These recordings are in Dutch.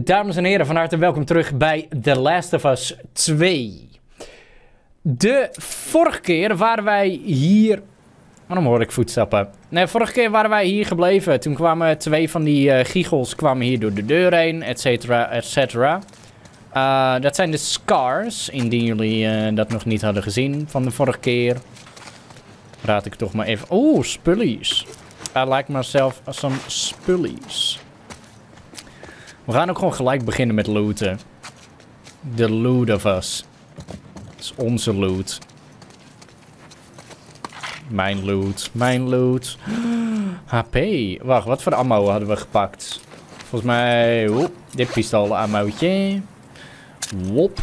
Dames en heren, van harte welkom terug bij The Last of Us 2. De vorige keer waren wij hier... Waarom hoor ik voetstappen? Nee, vorige keer waren wij hier gebleven. Toen kwamen twee van die uh, giegels kwamen hier door de deur heen, et cetera, et cetera. Uh, dat zijn de scars, indien jullie uh, dat nog niet hadden gezien van de vorige keer. Raad ik toch maar even... Oeh, spullies. I like myself some spullies. We gaan ook gewoon gelijk beginnen met looten. The loot of us. Het is onze loot. Mijn loot. Mijn loot. HP. Wacht, wat voor ammo hadden we gepakt? Volgens mij... Oep, dit pistool ammootje. Wop.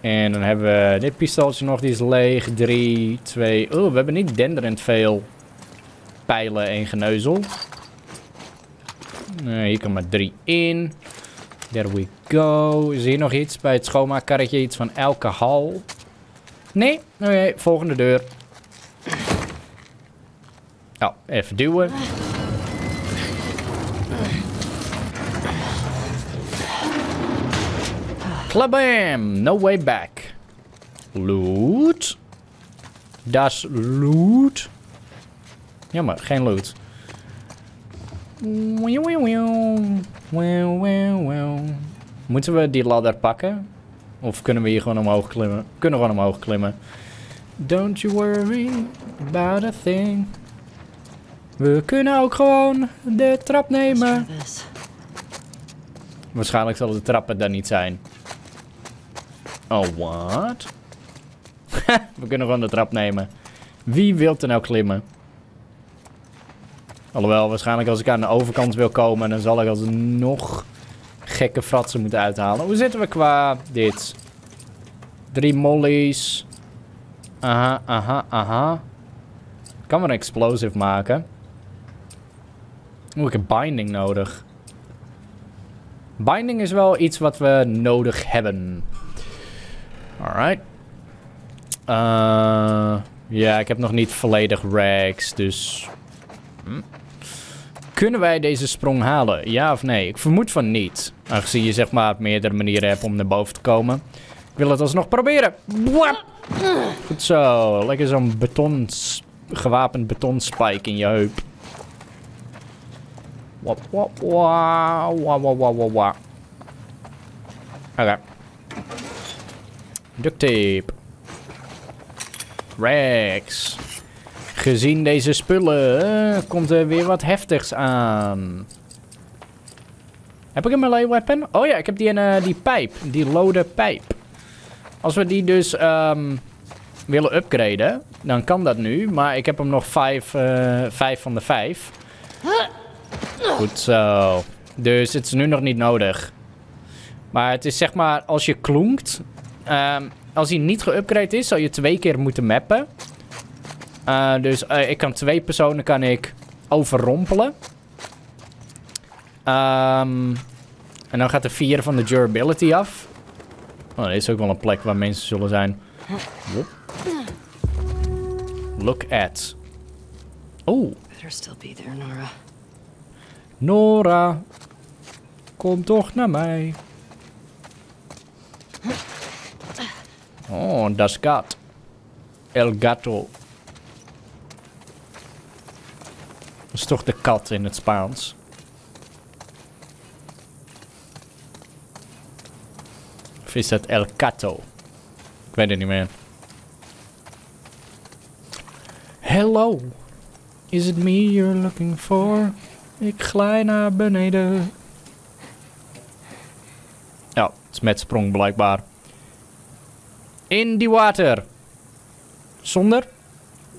En dan hebben we dit pistooltje nog, die is leeg. 3, 2... Oh, we hebben niet denderend veel pijlen en geneuzel. Nee, hier kan maar drie in. There we go. Is hier nog iets bij het schoonmaakkarretje? Iets van alcohol? Nee? Oké, volgende deur. Oh, even duwen. Klabam! No way back. Loot. Das loot. Jammer, geen loot. Moeten we die ladder pakken? Of kunnen we hier gewoon omhoog klimmen? We kunnen gewoon omhoog klimmen. Don't you worry about a thing. We kunnen ook gewoon de trap nemen. Waarschijnlijk zullen de trappen daar niet zijn. Oh, wat? we kunnen gewoon de trap nemen. Wie wil er nou klimmen? Alhoewel, waarschijnlijk als ik aan de overkant wil komen, dan zal ik alsnog gekke fratsen moeten uithalen. Hoe zitten we qua dit? Drie mollies. Aha, aha, aha. kan maar een explosive maken. Oeh, ik heb binding nodig. Binding is wel iets wat we nodig hebben. Alright. Uh, ja, ik heb nog niet volledig rags, dus... Hm. Kunnen wij deze sprong halen? Ja of nee? Ik vermoed van niet. Aangezien je zeg maar meerdere manieren hebt om naar boven te komen. Ik wil het alsnog proberen. Goed zo. Lekker zo'n beton... gewapend betonspike in je heup. Wap, wap, wap, wap, wap, wap, wap. Oké. Duct tape. Rex. Gezien deze spullen uh, komt er weer wat heftigs aan. Heb ik een melee weapon? Oh ja, ik heb die, uh, die pijp. Die lode pijp. Als we die dus um, willen upgraden, dan kan dat nu. Maar ik heb hem nog 5 uh, van de 5. Goed zo. Dus het is nu nog niet nodig. Maar het is zeg maar, als je klonkt... Um, als hij niet geüpgrade is, zal je twee keer moeten mappen. Uh, dus uh, ik kan twee personen kan ik overrompelen. Um, en dan gaat de vier van de durability af. Oh, er is ook wel een plek waar mensen zullen zijn. Look at. Oh. Better still be there, Nora. Nora. Kom toch naar mij. Oh, das gat. El gato. Is toch de kat in het Spaans. Of is dat El Cato? Ik weet het niet meer. Hello. Is it me you're looking for? Ik glij naar beneden. Ja, het is met sprong blijkbaar. In die water. Zonder?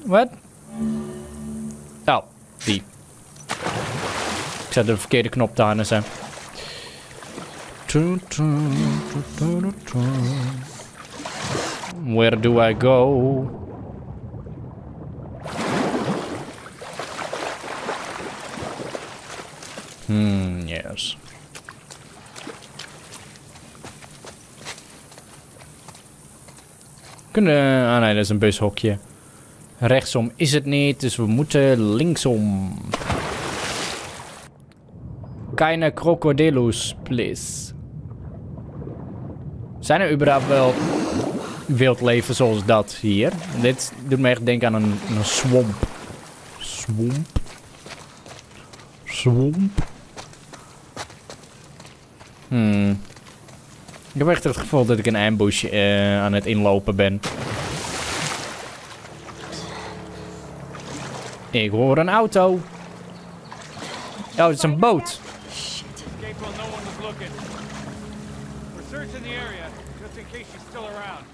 Wat? Ik zet de verkeerde knop te harnessen. Where do I go? Hmm, yes. Kunnen... Ah nee, dat is een bushokje. Rechtsom is het niet, dus we moeten linksom. Keine krokodillos, please. Zijn er überhaupt wel wild leven zoals dat hier? Dit doet me echt denken aan een, een swamp. Swamp? Swamp? Hmm. Ik heb echt het gevoel dat ik een ambush eh, aan het inlopen ben. Ik hoor een auto. Oh, het is een boot. Escape while no one was looking. We're searching the area, just in case she's still around.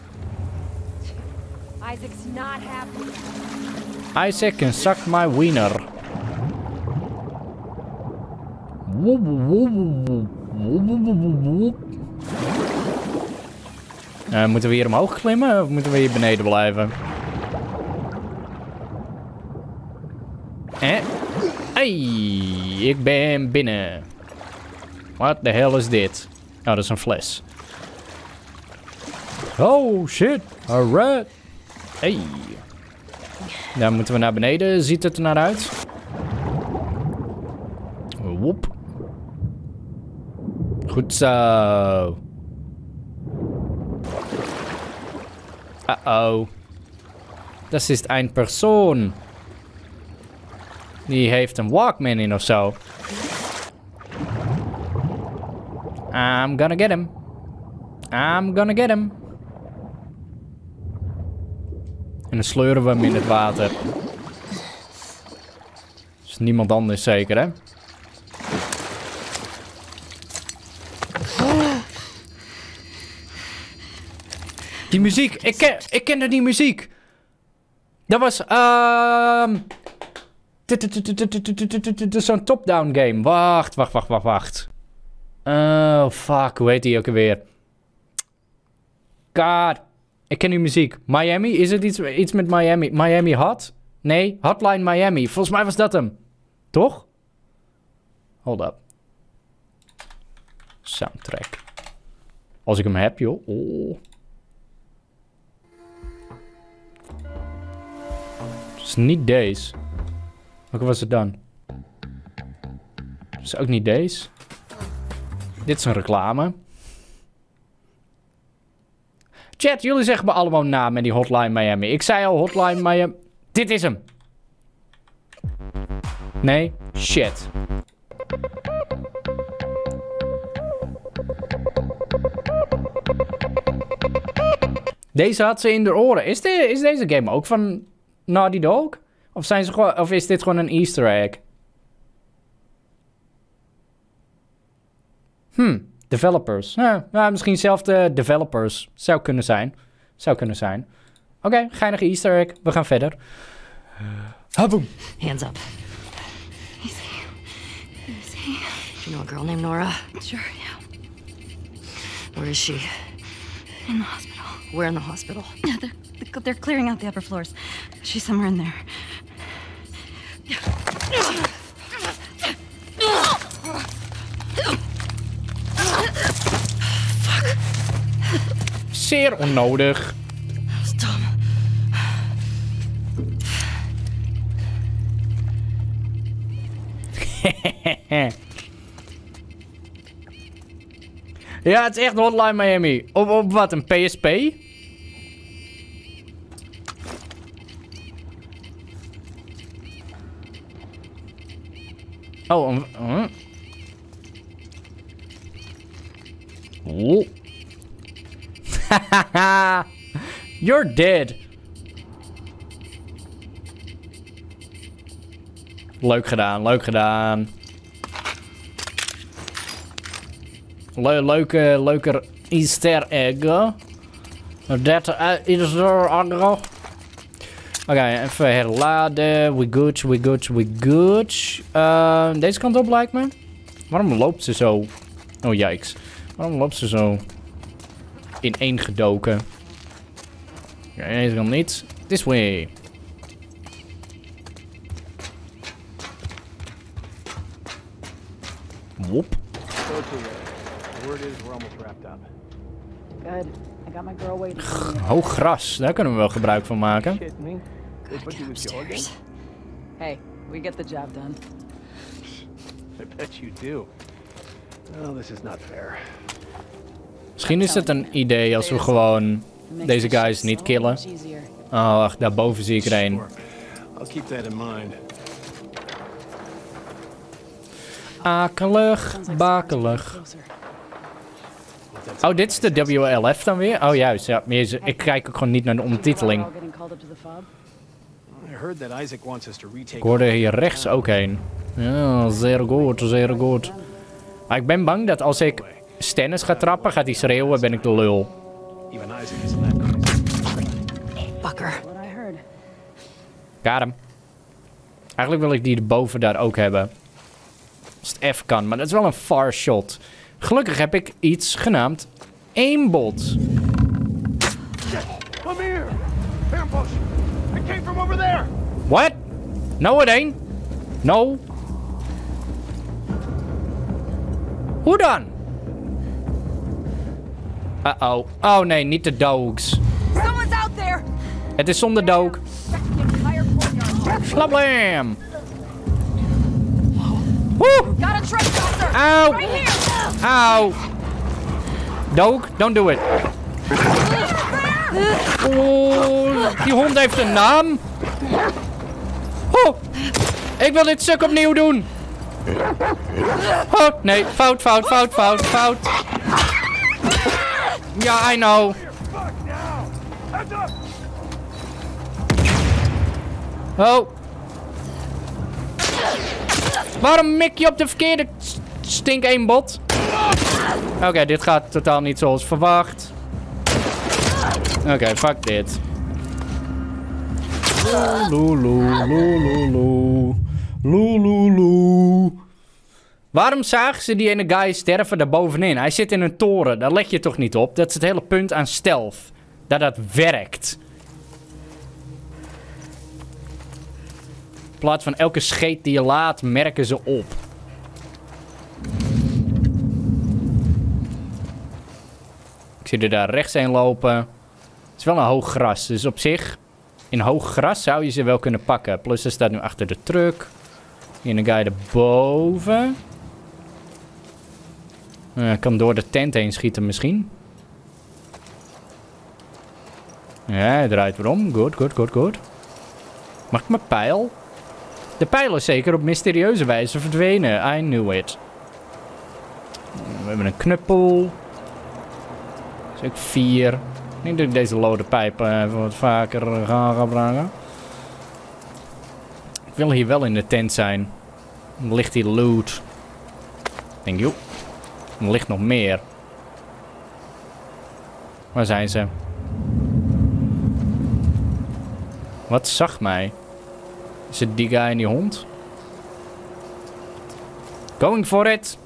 Isaac's not happy. Isaac can suck my wiener. Eh, moeten we hier omhoog klimmen of moeten we hier beneden blijven? Eh? Hey, ik ben binnen. What the hell is dit? Oh, dat is een fles. Oh shit, alright. Hey. Daar moeten we naar beneden. Ziet het er naar uit? Woep. Goed zo. Uh-oh. Dat is een persoon. Die heeft een Walkman in of zo. I'm gonna get him. I'm gonna get him. En dan sleuren we hem in het water. Is niemand anders zeker, hè? Die muziek, ik, ken, ik kende die muziek. Dat was, ehm... Zo'n top-down game. Wacht, wacht, wacht, wacht, wacht. Oh, fuck, hoe heet die ook alweer? God. Ik ken die muziek. Miami? Is het iets, iets met Miami? Miami Hot? Nee, Hotline Miami. Volgens mij was dat hem. Toch? Hold up. Soundtrack. Als ik hem heb, joh. Oh. Is niet deze. Welke was het dan? Het is ook niet deze. Dit is een reclame. Chat, jullie zeggen me allemaal na met die Hotline Miami. Ik zei al Hotline Miami. Dit is hem. Nee? Shit. Deze had ze in de oren. Is, is deze game ook van Naughty Dog? Of, zijn ze gewoon, of is dit gewoon een easter egg? Hmm, developers. Ja, nou, misschien zelf de developers. Zou kunnen zijn. Zou kunnen zijn. Oké, okay, geinige easter egg. We gaan verder. Haboom. Hands up. Easy. Easy. Do you know a girl named Nora? Sure, yeah. Where is she? In the hospital. We're in the hospital. Yeah, they're, they're clearing out the upper floors. She's somewhere in there. Zeer onnodig. Dom. ja, het is echt Hotline Miami. Op, op wat, een PSP? Oh, een... Oh. You're dead. Leuk gedaan, leuk gedaan. Le leuke, leuke easter egg. Dat is er agro. Oké, even herladen. We good, we good, we good. Uh, deze kant op lijkt me. Waarom loopt ze zo? Oh, yikes. Waarom loopt ze zo in gedoken? Oké, deze kant niet. This way. Whoop. Hoog gras, daar kunnen we wel gebruik van maken. Hey, we get the job done. I bet you do. Oh, this is not fair. Misschien is het een idee als we gewoon deze guys niet killen. Oh, wacht, daarboven zie ik er een. Akelig, bakelig. Oh, dit is de WLF dan weer? Oh, juist. Ja, ik kijk ook gewoon niet naar de ondertiteling. Ik hoorde hier rechts ook heen. Ja, zeer goed, zeer goed. Maar ik ben bang dat als ik Stennis ga trappen, gaat hij schreeuwen, ben ik de lul. Heard. Got hem. Eigenlijk wil ik die erboven daar ook hebben. Als het F kan, maar dat is wel een far shot. Gelukkig heb ik iets genaamd aimbot. Come here! Ambush! It came from over there! What? No, it ain't. No. Hoe dan? Uh-oh. Oh nee, niet de dogs. Out there! Het is zonder dog. Slablam! Woe! Got a trespasser! Ow! Right here! Ow! Dog, don't do it. Oh, die hond heeft een naam. Oh, ik wil dit stuk opnieuw doen. Oh, nee, fout, fout, fout, fout, fout. Ja, I know. Oh. Waarom mik je op de verkeerde stink één bot? Oké, dit gaat totaal niet zoals verwacht. Oké, fuck dit. Loeloeloe. Waarom zagen ze die ene guy sterven daar bovenin? Hij zit in een toren, daar let je toch niet op? Dat is het hele punt aan stealth. Dat dat werkt. In plaats van elke scheet die je laat, merken ze op. Ik zie er daar rechts heen lopen. Het is wel een hoog gras, dus op zich... In hoog gras zou je ze wel kunnen pakken. Plus er staat nu achter de truck. Hier een guy erboven. Eh, Ik kan door de tent heen schieten misschien. Ja, hij draait weer om. Goed, goed, goed, goed. Mag ik mijn pijl? De pijl is zeker op mysterieuze wijze verdwenen. I knew it. We hebben een knuppel. Dat is ook vier. Ik denk dat ik deze lode pijpen even wat vaker eh, ga gebruiken. Ik wil hier wel in de tent zijn. Ligt hier loot. Denk, joh. Er ligt nog meer. Waar zijn ze? Wat zag mij? Is het die guy en die hond? Going for it.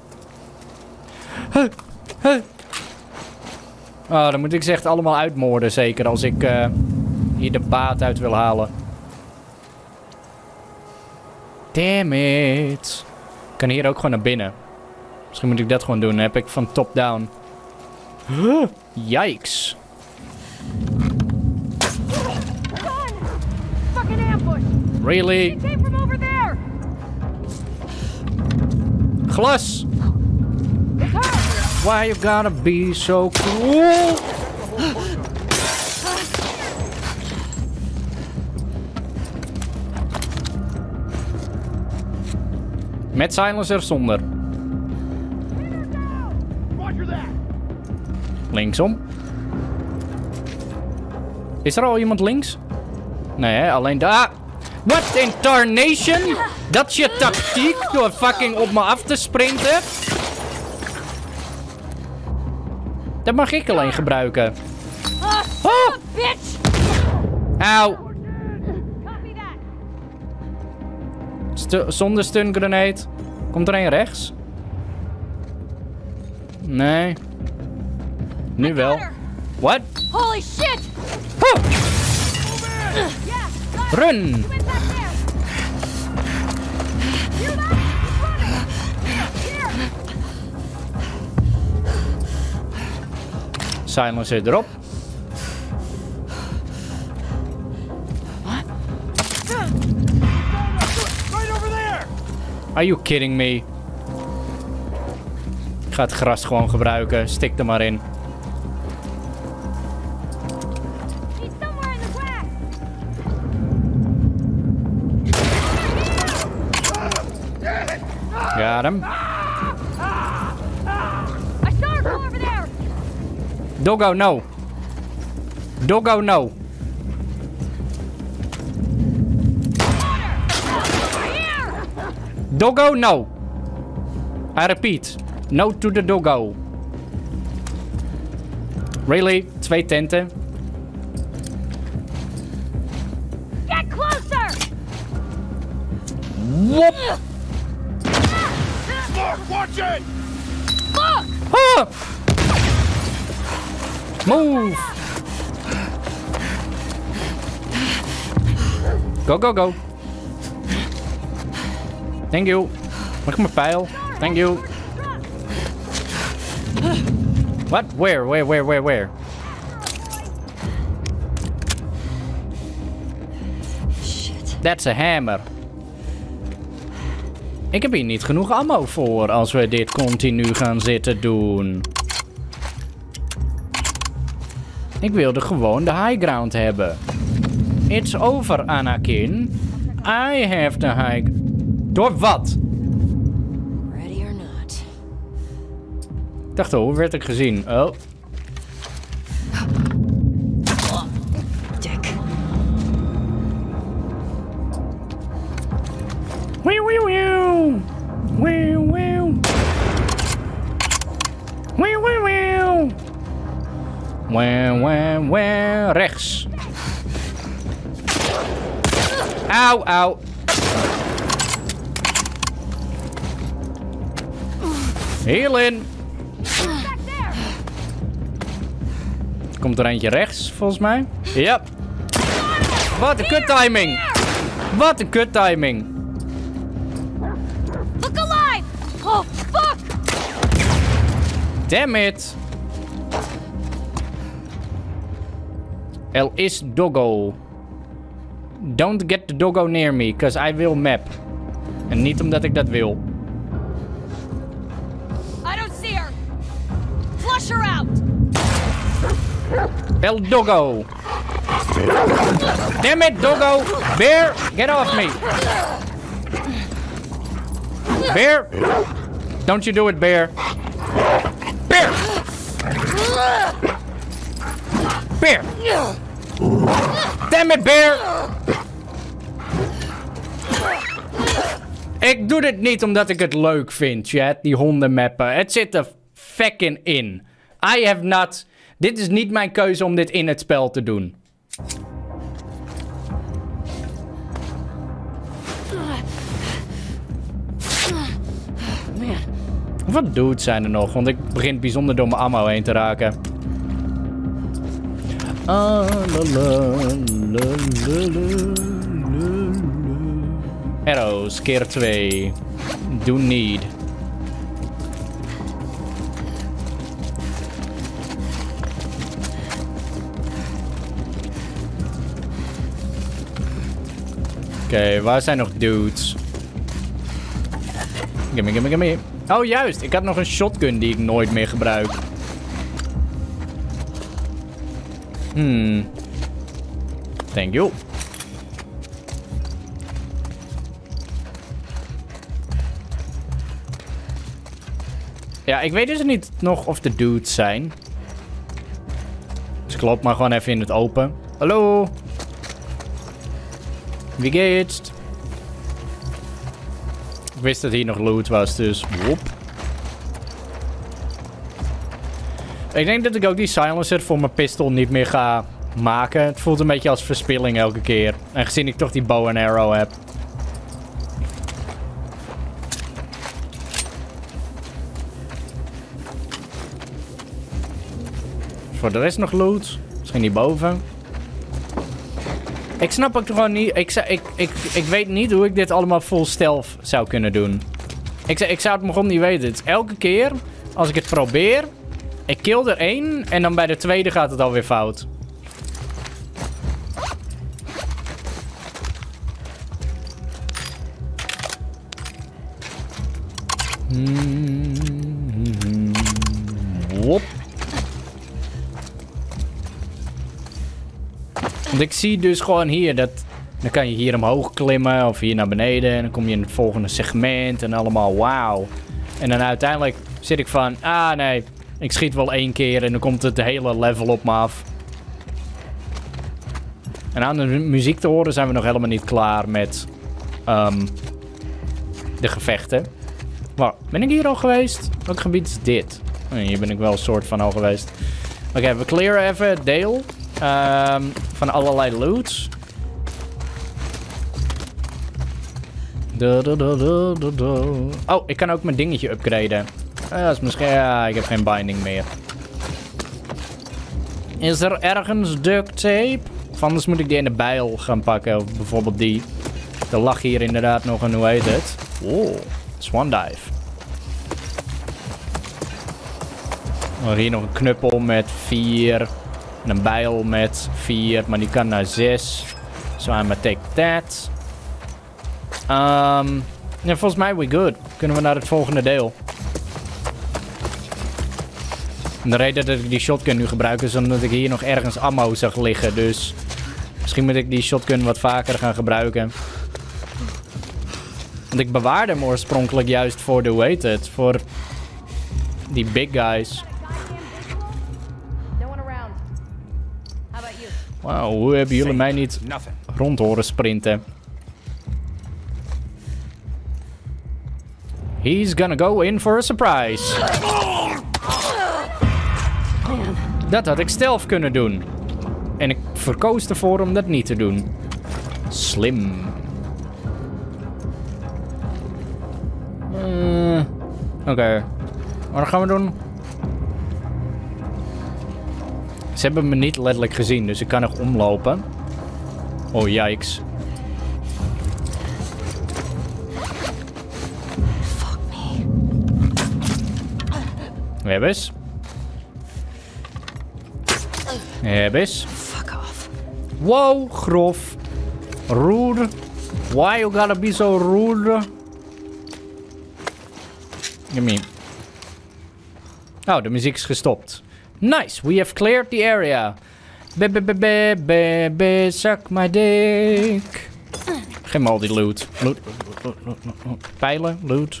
Oh, dan moet ik ze echt allemaal uitmoorden, zeker. Als ik eh, hier de baat uit wil halen. Damn it. Ik kan hier ook gewoon naar binnen. Misschien moet ik dat gewoon doen. Dan heb ik van top down. Huh, Yikes. Really? Glas. Why you gotta be so cool? Met silencer zonder. Linksom. Is er al iemand links? Nee, hè? alleen daar. What in tarnation? Dat is je tactiek door fucking op me af te sprinten? Dat mag ik alleen gebruiken. Oh! Bitch! Auw. Stu- zonder stun grenade. Komt er een rechts? Nee. Nu wel. What? Holy shit! Run! Silencer erop. Are you kidding me? Ik ga het gras gewoon gebruiken. Stik er maar in. Got hem. I saw her go over there. Doggo, no. Doggo, no. Doggo, no. I repeat. No to the doggo. Really? Twee tenten. Get closer. Wop. Look, watch it! Ah! Move. Go, go, go. Thank you. Mag ik mijn pijl? Thank you. What? Where? Where? Where? Where? Where? Shit. That's a hammer. Ik heb hier niet genoeg ammo voor als we dit continu gaan zitten doen. Ik wilde gewoon de high ground hebben. It's over, Anakin. I have the high... Door wat? Ready or not. Ik dacht, hoe werd ik gezien? Oh, Wee wee wee. Rechts. In. Back there. Komt er eentje rechts, volgens mij. Ja. Wat een kut timing. Wat een kut timing. Damn it. El is doggo. Don't get the doggo near me, cause I will map. En niet omdat ik dat wil. I don't see her. Flush her out. El doggo. Damn it, doggo. Bear, get off me. Bear. Don't you do it, bear. Bear. Bear. Damn it, bear. Ik doe dit niet omdat ik het leuk vind, chat, die hondenmappen. Het zit er fucking in. I have not... Dit is niet mijn keuze om dit in het spel te doen. Hoeveel dudes zijn er nog? Want ik begin bijzonder door mijn ammo heen te raken. Ah, la. Arrows, keer 2. Do need. Oké, waar zijn nog dudes? Gimme, gimme, gimme. Oh, juist. Ik had nog een shotgun die ik nooit meer gebruik. Hmm. Thank you. Ja, ik weet dus niet nog of de dudes zijn. Dus ik loop maar gewoon even in het open. Hallo? Wie geht's? Ik wist dat hier nog loot was, dus. Ik denk dat ik ook die silencer voor mijn pistool niet meer ga maken. Het voelt een beetje als verspilling elke keer. En gezien ik toch die bow en arrow heb. Voor de rest nog loot. Misschien hierboven. Ik snap ook gewoon niet... Ik, ik, ik, weet niet hoe ik dit allemaal full stealth zou kunnen doen. Ik, ik zou het me gewoon niet weten. Het elke keer als ik het probeer... Ik kill er één en dan bij de tweede gaat het alweer fout. Hmm. Want ik zie dus gewoon hier dat... Dan kan je hier omhoog klimmen of hier naar beneden. En dan kom je in het volgende segment en allemaal wauw. En dan uiteindelijk zit ik van... Ah nee, ik schiet wel één keer en dan komt het hele level op me af. En aan de mu- muziek te horen zijn we nog helemaal niet klaar met ehm, de gevechten. Waar, ben ik hier al geweest? Welk gebied is dit? Hier ben ik wel een soort van al geweest. Oké, we clearen even het deel ehm, van allerlei loot. Oh, ik kan ook mijn dingetje upgraden. Eh, dat is misschien... Ja, ik heb geen binding meer. Is er ergens duct tape? Of anders moet ik die in de bijl gaan pakken. Of bijvoorbeeld die. Er lag hier inderdaad nog een... Hoe heet het? Oh, swan dive. Hier nog een knuppel met 4. En een bijl met 4. Maar die kan naar 6. So I'm gonna take that. Ehm ja, volgens mij we good. Kunnen we naar het volgende deel. De reden dat ik die shotgun nu gebruik is omdat ik hier nog ergens ammo zag liggen. Dus misschien moet ik die shotgun wat vaker gaan gebruiken. Want ik bewaarde hem oorspronkelijk juist voor de, het, voor die big guys. Wauw, hoe hebben jullie mij niet rond horen sprinten? He's gonna go in for a surprise. Dat had ik zelf kunnen doen. En ik verkoos ervoor om dat niet te doen. Slim. Eh, Oké. Wat gaan we doen? Ze hebben me niet letterlijk gezien, dus ik kan nog omlopen. Oh, yikes. We hebben eens. We hebben eens. Fuck off. Wow, grof. Rude. Why you gotta be so rude? Give me. Oh, de muziek is gestopt. Nice, we have cleared the area. Be suck my dick. Geef me al die loot. Loot, loot, loot, loot, loot, loot. Pijlen, loot.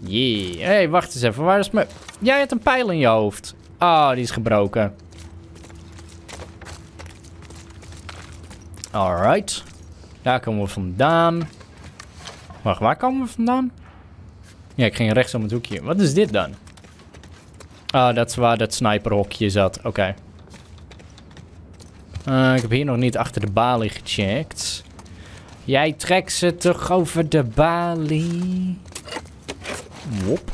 Yeah. Hé, hey, wacht eens even. Waar is mijn... Jij hebt een pijl in je hoofd. Ah, die is gebroken. Alright. Daar komen we vandaan. Wacht, waar komen we vandaan? Ja, ik ging rechts om het hoekje. Wat is dit dan? Ah, dat is waar dat sniperhokje zat. Oké. Eh, ik heb hier nog niet achter de balie gecheckt. Jij trekt ze toch over de balie? Wop.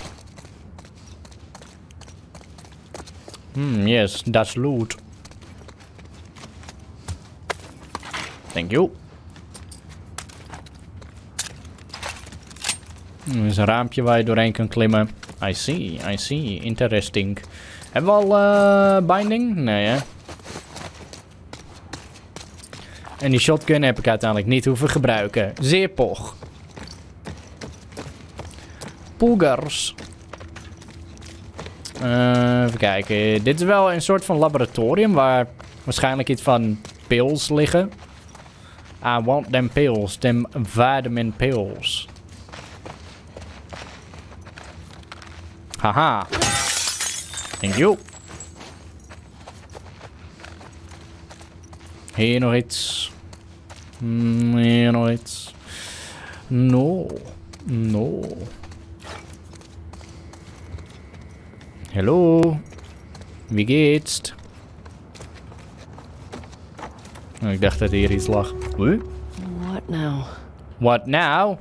Hmm, yes, that's loot. Thank you. Er is een raampje waar je doorheen kan klimmen. I see, I see. Interesting. Hebben we al eh, binding? Nee, hè? En die shotgun heb ik uiteindelijk niet hoeven gebruiken. Zeer poch. Poegers. Eh, even kijken. Dit is wel een soort van laboratorium waar waarschijnlijk iets van pills liggen. I want them pills, them vitamin pills. Haha. Thank you. Hier nog iets. Hmm, Hier nog iets. No. No. Hallo. Wie geht's? Oh, ik dacht dat hier iets lag. Huh? What now? What now?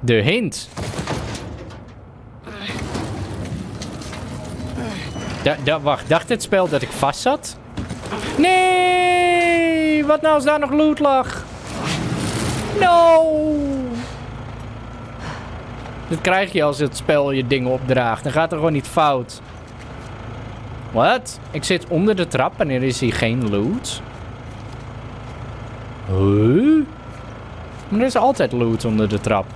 De hint. Wacht, dacht dit spel dat ik vast zat? Nee! Wat nou als daar nog loot lag? No! Dit krijg je als het spel je dingen opdraagt. Dan gaat er gewoon niet fout. Wat? Ik zit onder de trap en er is hier geen loot? Huh? Maar er is altijd loot onder de trap.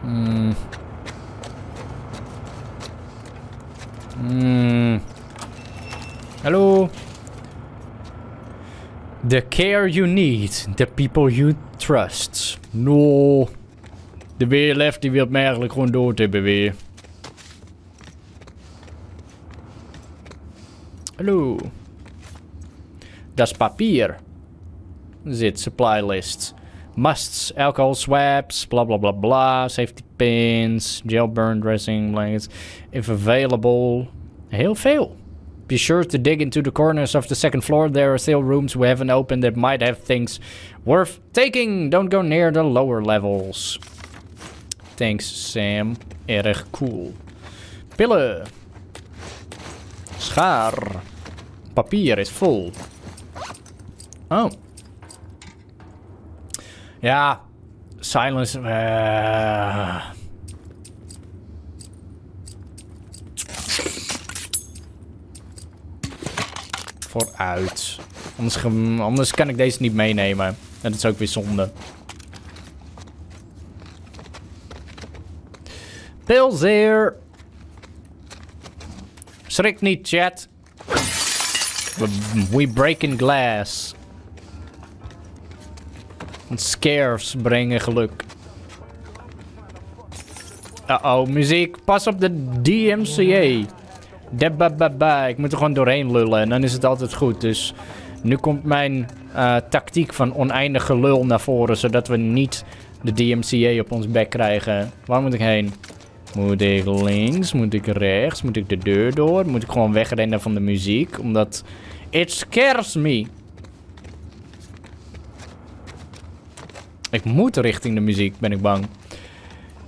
Hmm. Hmm. Hallo? The care you need, the people you trust. No. De weerlef die wil mij eigenlijk gewoon dood hebben weer. Hallo. Dat is papier. Zit supply list. Musts, alcohol swaps, bla bla bla bla, safety pins, gel burn dressing blankets. If available, heel veel. Be sure to dig into the corners of the second floor. There are still rooms we haven't opened that might have things worth taking. Don't go near the lower levels. Thanks, Sam. Erg cool. Pillen. Schaar. Papier is full. Oh. Ja. Silence. eh. Vooruit. Anders, anders kan ik deze niet meenemen. En dat is ook weer zonde. Pilzeer. Schrik niet, chat. We, we breaking glass. Want scares brengen geluk. Uh-oh, muziek. Pas op de DMCA. Debababa. Ik moet er gewoon doorheen lullen en dan is het altijd goed. Dus nu komt mijn eh, tactiek van oneindig gelul naar voren. Zodat we niet de DMCA op ons bek krijgen. Waar moet ik heen? Moet ik links? Moet ik rechts? Moet ik de deur door? Moet ik gewoon wegrennen van de muziek? Omdat... It scares me. Ik moet richting de muziek, ben ik bang.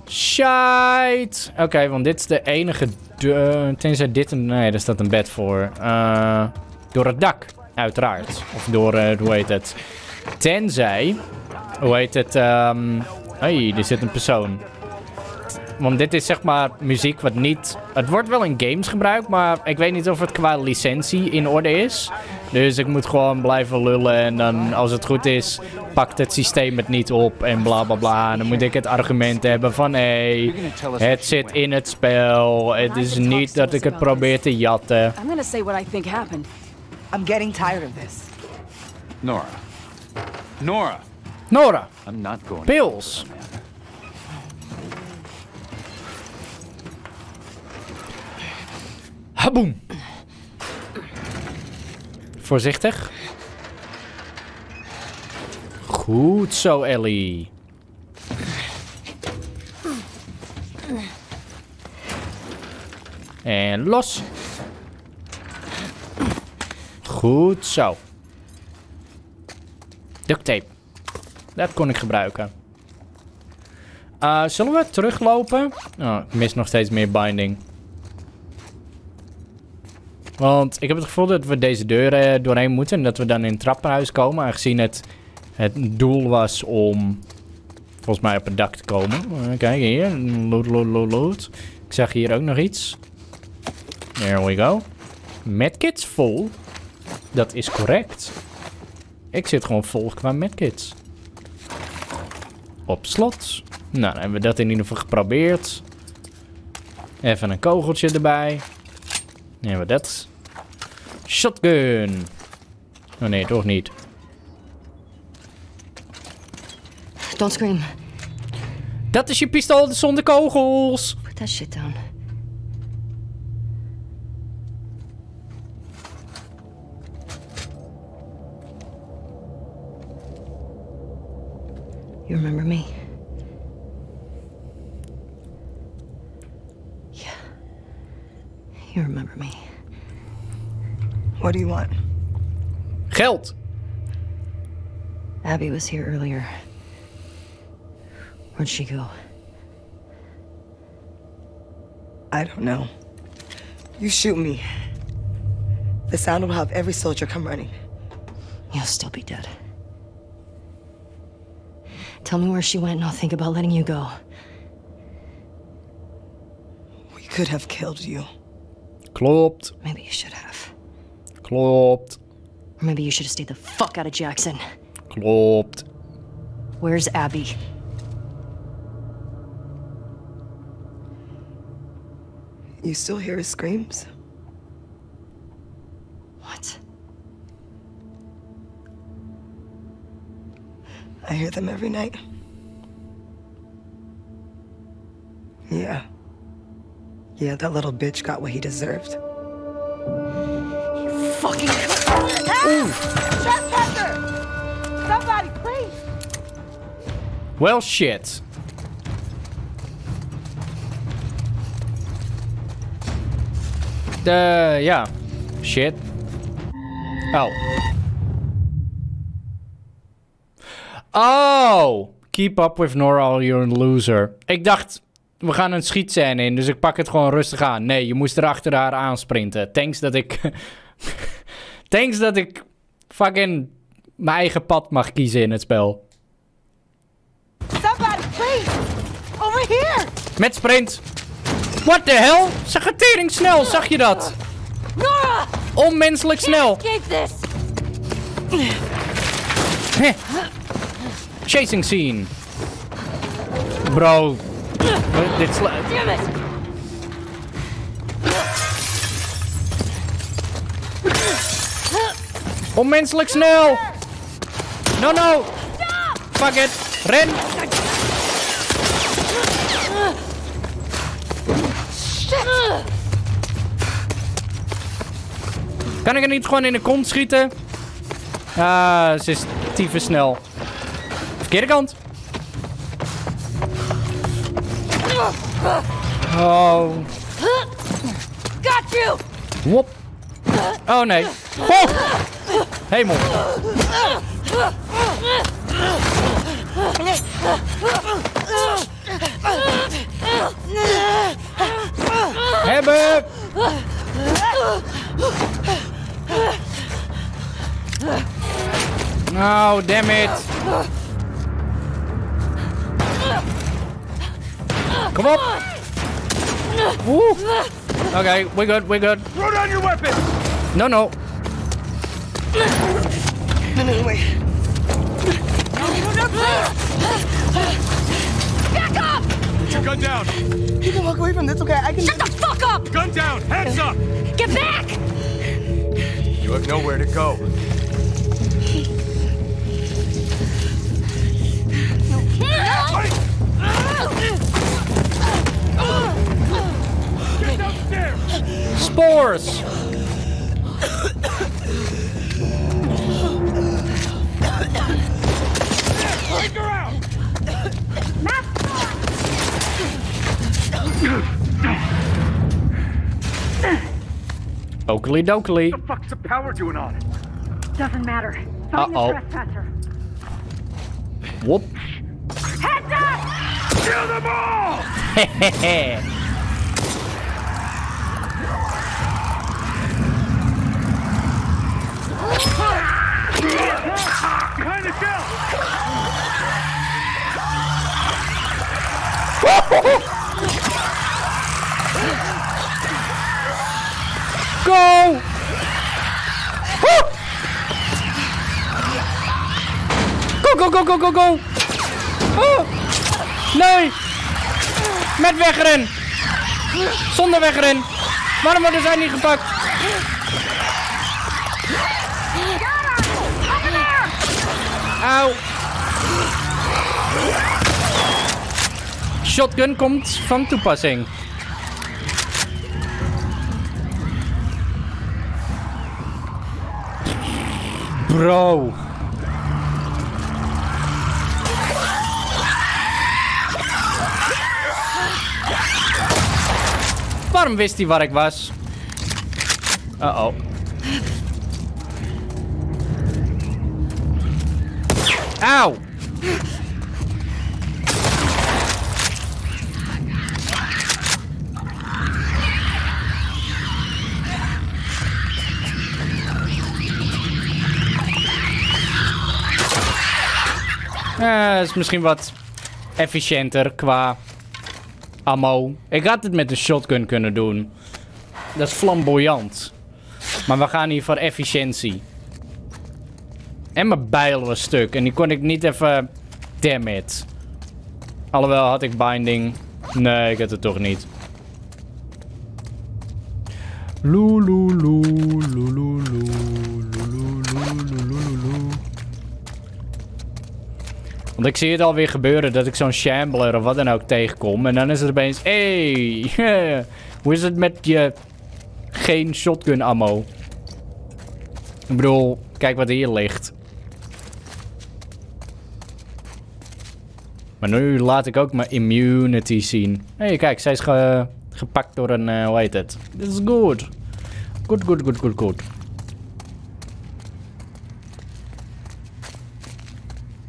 Shite. Oké, want dit is de enige. Tenzij dit een. Nee, daar staat een bed voor. Eh, door het dak, uiteraard. Of door, eh, hoe heet het? Tenzij. Hoe heet het? ehm hey, er zit een persoon. Want dit is zeg maar muziek wat niet... Het wordt wel in games gebruikt, maar ik weet niet of het qua licentie in orde is. Dus ik moet gewoon blijven lullen en dan als het goed is, pakt het systeem het niet op en bla bla bla. En dan moet ik het argument hebben van hé, hey, het zit in het spel. Het is niet dat ik het probeer te jatten. I'm gonna say what I think happened. I'm getting tired of this. Nora. Nora! Nora, I'm not going. pils. Haboom. Voorzichtig. Goed zo, Ellie. En los. Goed zo. Duct tape. Dat kon ik gebruiken. Eh, zullen we teruglopen? Oh, ik mis nog steeds meer binding. Want ik heb het gevoel dat we deze deur eh, doorheen moeten. En dat we dan in het trappenhuis komen. Aangezien het het doel was om volgens mij op het dak te komen. Eh, kijk hier. Loot, loot, loot, loot. Ik zag hier ook nog iets. There we go. Medkits vol. Dat is correct. Ik zit gewoon vol qua medkits. Op slot. Nou, dan hebben we dat in ieder geval geprobeerd. Even een kogeltje erbij. Hebben we dat. Shotgun. Oh nee, toch niet. Don't scream. Dat is je pistool zonder kogels. Put that shit down. You remember me? You remember me. What do you want? Geld. Abby was here earlier. Where'd she go? I don't know. You shoot me. The sound will have every soldier come running. You'll still be dead. Tell me where she went and I'll think about letting you go. We could have killed you. Klopt. Maybe you should have. Klopt. Or maybe you should have stayed the fuck out of Jackson. Klopt. Where's Abby? You still hear his screams? What? I hear them every night. Yeah. Yeah, that little bitch got what he deserved. You Fucking. Trespasser! Somebody, please! Well, shit. De, ja. Shit. Oh. Oh! Keep up with Nora you're a loser. Ik dacht, we gaan een schietscène in, dus ik pak het gewoon rustig aan. Nee, je moest er achter haar aansprinten. Thanks dat ik... Thanks dat ik fucking mijn eigen pad mag kiezen in het spel. Somebody, please! Over here! Met sprint. What the hell? Ze gaat tering snel, zag je dat? Nora! Onmenselijk snel. Heh. Chasing scene. Bro. Dit sla- Damn it! Onmenselijk snel. No, no. Fuck it. Ren. Kan ik er niet gewoon in de kont schieten? Ah, ze is tyfus snel. Verkeerde kant. Oh. Got you! Wop. Oh nee. Oh. Hemel. Hebben. Oh, damn it. Oeh. Okay, we're good, we're good. Throw down your weapon! No, no. No, no, wait. Back up! Put your gun down! You can walk away from this, okay? I can. Shut the fuck up! Gun down! Hands up! Get back! You have nowhere to go. Get Spores. Take her out! Oakley dokely. What the fuck's the power doing on it? Doesn't matter. Find Uh-oh. trespasser. Whoop. Heads up! Kill them all! Behind the! Go! Go, go, go, go, go, go! Oh! Nee! Met wegren! Zonder wegren! Waarom worden zij niet gepakt? Auw! Shotgun komt van toepassing. Bro. Waarom wist hij waar ik was? Uh-oh. Auw. Eh, is misschien wat efficiënter qua ammo. Ik had het met een shotgun kunnen doen. Dat is flamboyant. Maar we gaan hier voor efficiëntie. En mijn bijl was stuk. En die kon ik niet even... Damn it. Alhoewel had ik binding. Nee, ik had het toch niet. Want ik zie het alweer gebeuren dat ik zo'n shambler of wat dan ook tegenkom. En dan is het opeens... Hey, hoe is het met je... Geen shotgun ammo? Ik bedoel, kijk wat hier ligt. Maar nu laat ik ook mijn immunity zien. Hé, hey, kijk, zij is ge- gepakt door een... eh hoe heet het? This is good. Good, good, good, good, good.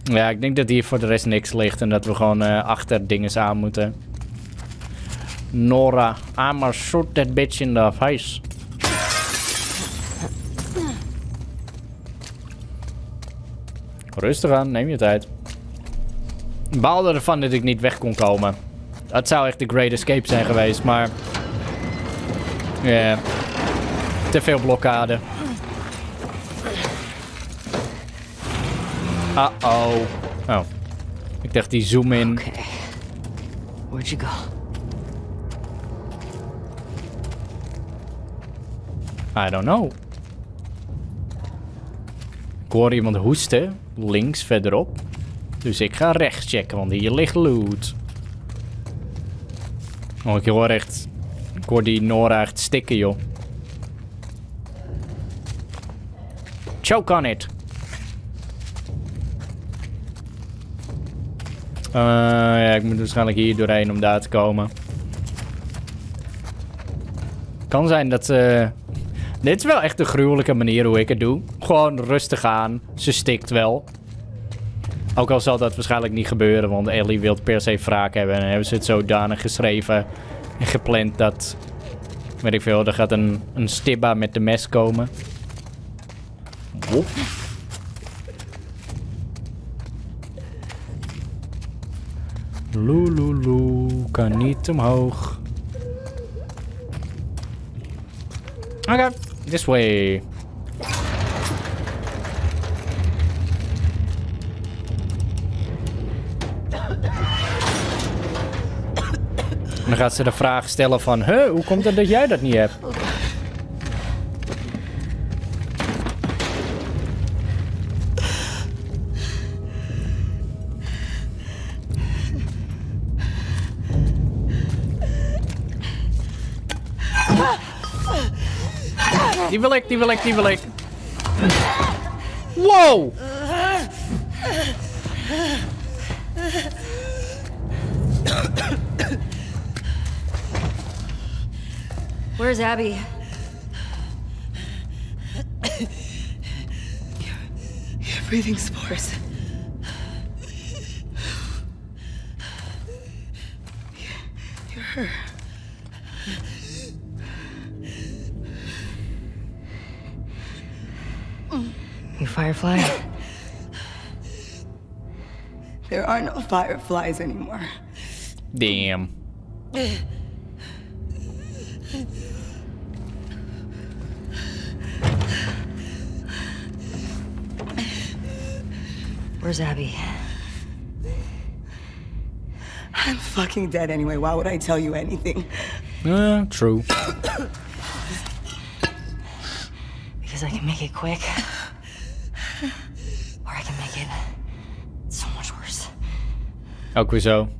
Ja, ik denk dat hier voor de rest niks ligt en dat we gewoon eh, achter dingen aan moeten. Nora, I'ma shoot that bitch in the face. Rustig aan, neem je tijd. Ik baalde ervan dat ik niet weg kon komen. Dat zou echt de Great Escape zijn geweest, maar... Ja. Te veel blokkade. Uh-oh. Oh. Ik dacht die zoom in. Okay. Where'd you go? I don't know. Ik hoor iemand hoesten. Links verderop. Dus ik ga rechts checken, want hier ligt loot. Oh, ik hoor echt... Ik hoor die Nora echt stikken, joh. Choke on it. Eh, ja, ik moet waarschijnlijk hier doorheen om daar te komen. Kan zijn dat... eh dit is wel echt een gruwelijke manier hoe ik het doe. Gewoon rustig aan. Ze stikt wel. Ook al zal dat waarschijnlijk niet gebeuren, want Ellie wil per se wraak hebben. En hebben ze het zodanig geschreven en gepland dat... Weet ik veel, er gaat een, een stibba met de mes komen. Wop. Kan niet omhoog. Oké, this way. En dan gaat ze de vraag stellen van... Huh, hoe komt het dat jij dat niet hebt? Die wil ik, die wil ik, die wil ik. Wow! Where's Abby? You're breathing spores. You're her. You Firefly? There are no fireflies anymore. Damn. Where's Abby? I'm fucking dead anyway. Why would I tell you anything? Uh, true. Because I can make it quick. Or I can make it so much worse. Ook weer zo.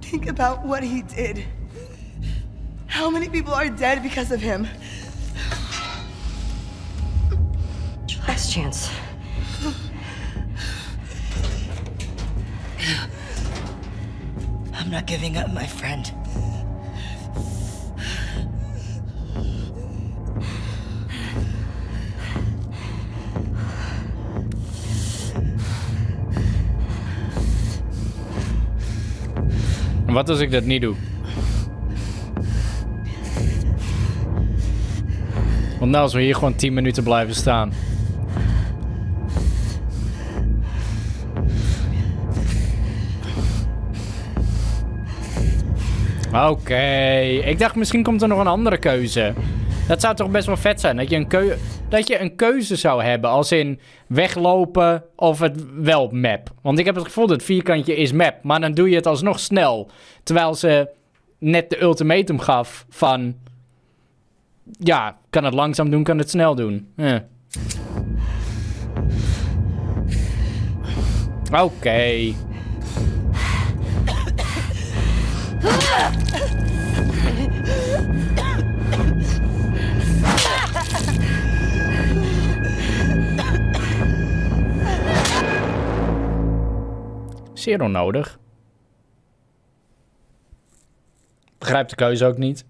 Think about what he did. How many people are dead because of him? Chance. I'm not giving up, my friend. En wat als ik dat niet doe? Want nou als we hier gewoon 10 minuten blijven staan. Oké, ik dacht misschien komt er nog een andere keuze. Dat zou toch best wel vet zijn, dat je een keu dat je een keuze zou hebben. Als in weglopen of het wel map. Want ik heb het gevoel dat het vierkantje is map. Maar dan doe je het alsnog snel. Terwijl ze net de ultimatum gaf van... Ja, kan het langzaam doen, kan het snel doen. Oké. Zeer onnodig. Begrijp de keuze ook niet.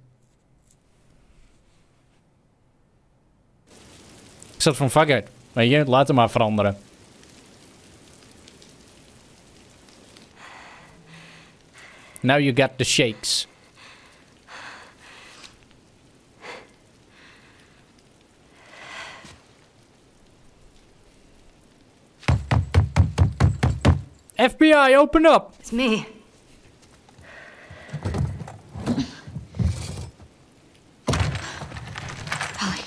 Ik zat van fuck it. Weet je, laat hem maar veranderen. Now you got the shakes. FBI, open up! It's me. Polly.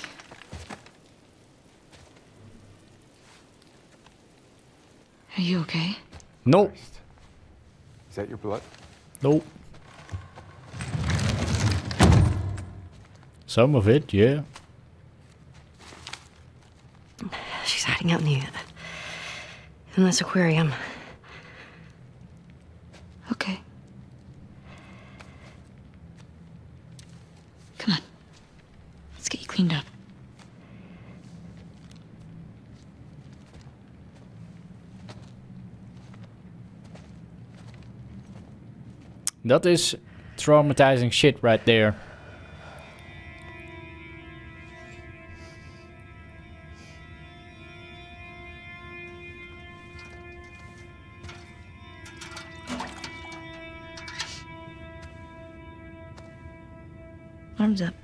Are you okay? No, Is that your blood? No. Some of it, yeah. She's hiding out in the in this aquarium. Okay. Come on. Let's get you cleaned up. Dat is traumatizing shit right there. Arms up.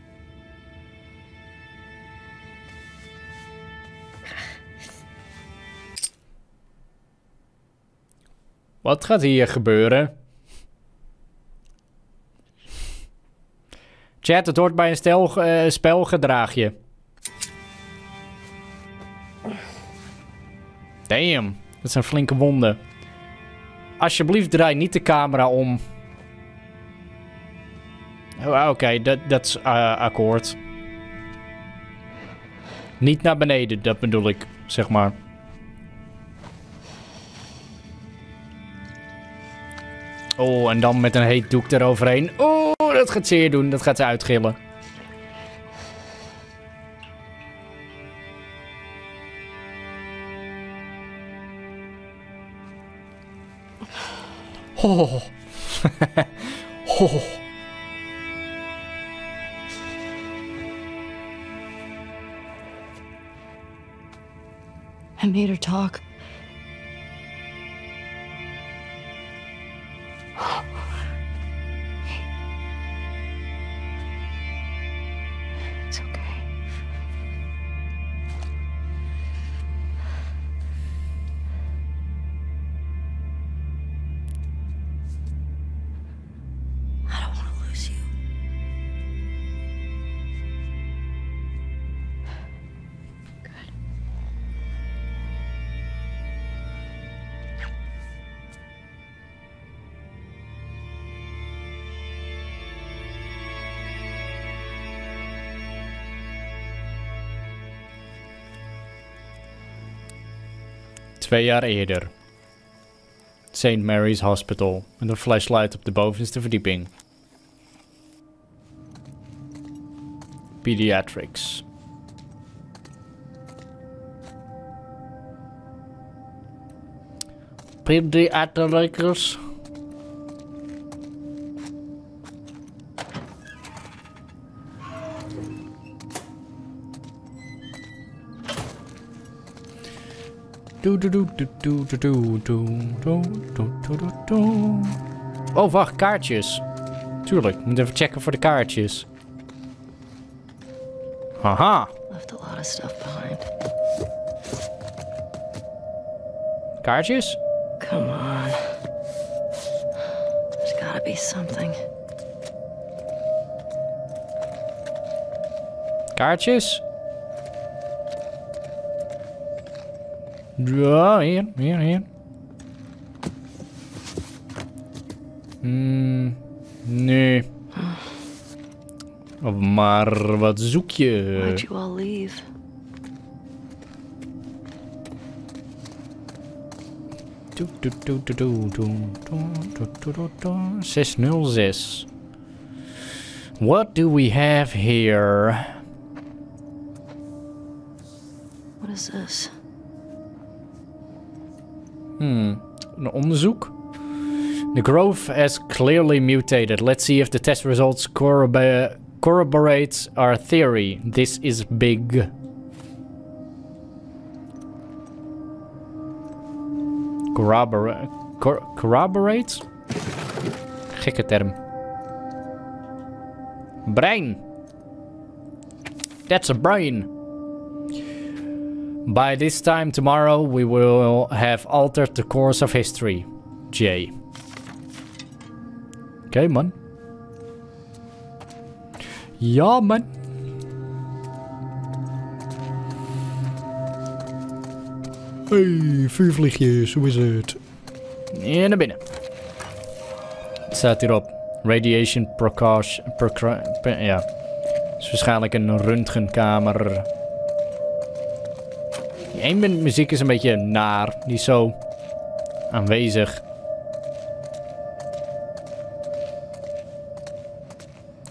Wat gaat hier gebeuren? Chat, het hoort bij een stel, eh, spel gedraag je. Damn, dat zijn flinke wonden. Alsjeblieft, draai niet de camera om. Oh, Oké, dat dat is eh, akkoord. Niet naar beneden, dat bedoel ik, zeg maar. Oh, en dan met een heet doek eroverheen. Oh, dat gaat zeer doen. Dat gaat ze uitgillen. Oh. oh. I made her talk. Twee jaar eerder. St. Mary's Hospital. Met een flashlight op de bovenste verdieping. Pediatrics. Pediatrics. Doe, doe, doe, doe, doe, doe, doe, doe, doe, doe, doe. Oh, wacht, kaartjes. Tuurlijk, moet even checken voor de kaartjes. Haha, Left a lot of stuff behind. kaartjes? Come on. There's gotta be something. Kaartjes? Ja, hier, hier, hier. Hmm, nee. Maar wat zoek je? Why'd you all leave? Doe, doe, doe, doe, doe, doe, doe, doe, doe, doe, doe. 606. What do we have here? What is this? Hmm, een onderzoek? The growth has clearly mutated. Let's see if the test results corroborate our theory. This is big. Corroborate? Cor corroborate? Gekke term. Brein. That's a brain. By this time tomorrow, we will have altered the course of history. J. Oké, man. Ja, man. Hey, vuurvliegjes, hoe is het? En naar binnen. Het staat hierop. Radiation precaution... ja. Het is waarschijnlijk een röntgenkamer. Die muziek is een beetje naar. Is zo aanwezig.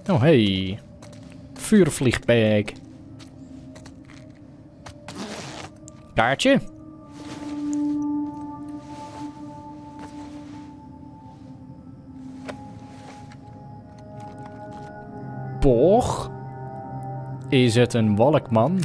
Oh, hey. Vuurvliegberg. Kaartje. Boch. Is het een walkman?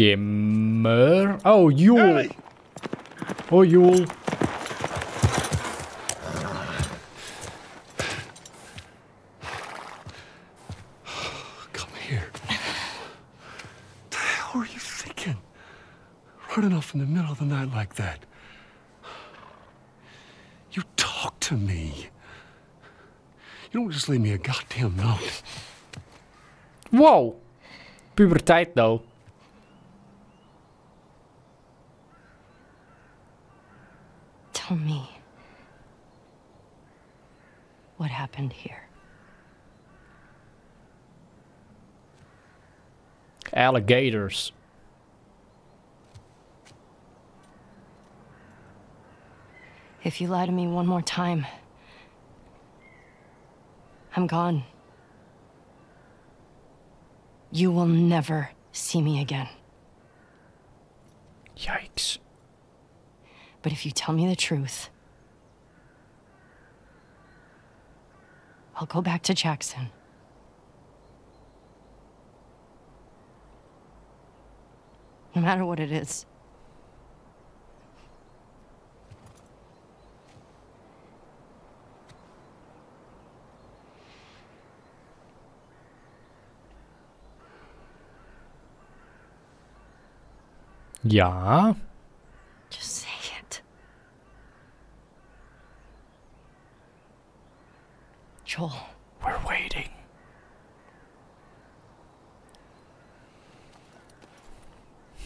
Shimmer. Oh, Joel. Oh, Joel. Come here. What the hell are you thinking? Running off in the middle of the night like that. You talk to me. You don't just leave me a goddamn note. Wow. Puberteit, though. Tell me. What happened here? Alligators. If you lie to me one more time, I'm gone. You will never see me again. Yikes. But if you tell me the truth, I'll go back to Jackson. No matter what it is. Ja. Just say it. Joel. We're waiting.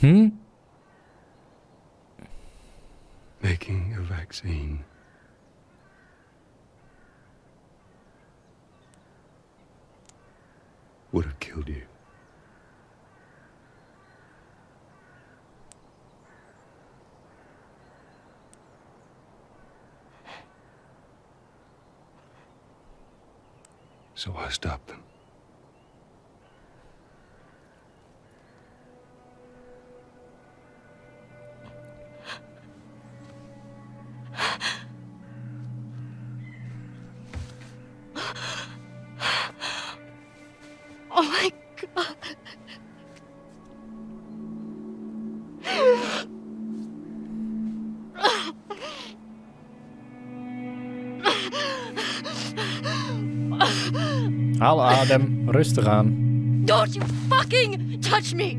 Hmm? Making a vaccine. Would have killed you. So I stopped them. Adem. Rustig aan. Don't you fucking touch me!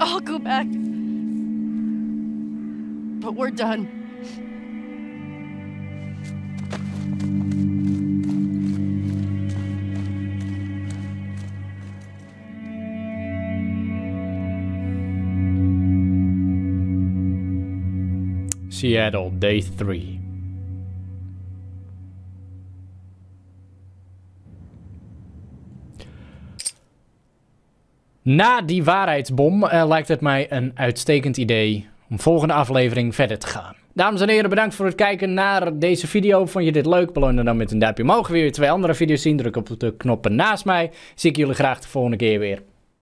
I'll go back. But we're done. Seattle, day 3. Na die waarheidsbom eh, lijkt het mij een uitstekend idee om volgende aflevering verder te gaan. Dames en heren, bedankt voor het kijken naar deze video. Vond je dit leuk? Beloon dan met een duimpje omhoog. Wil je twee andere video's zien? Druk op de knoppen naast mij. Zie ik jullie graag de volgende keer weer.